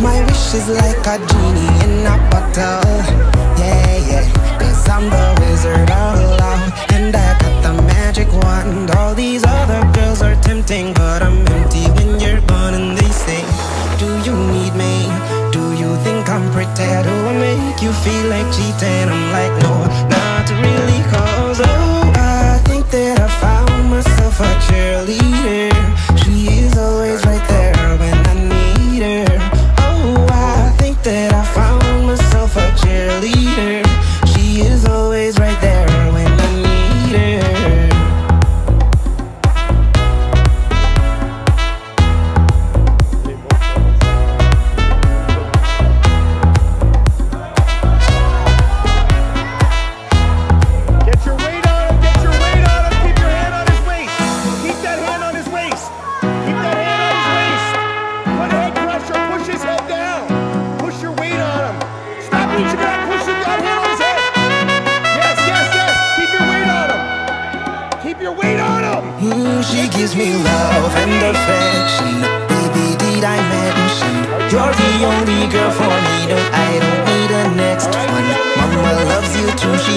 My wishes like a genie in a bottle. Yeah, yeah. Cause I'm the wizard of love. And I got the magic wand. All these other girls are tempting, but I'm empty when you're gone. And they say, Do you need me? Do you think I'm pretty? Do I make you feel like cheating? I'm like, No, not really. beat on him. Mm, she gives me love and affection. Baby, did I mention you're the only girl for me? No, I don't need a next one. Mama loves you too. She